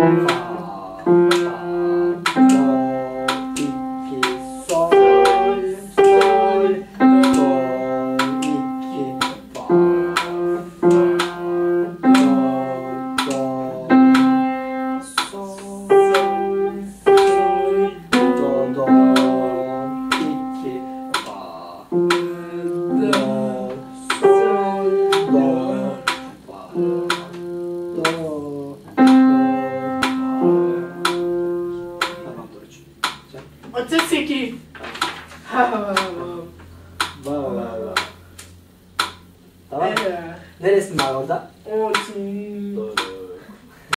fa, do, iki, sol, 어쨌세기 Vay vay vay. Tamam. mı? Neresi var orada? Doğru.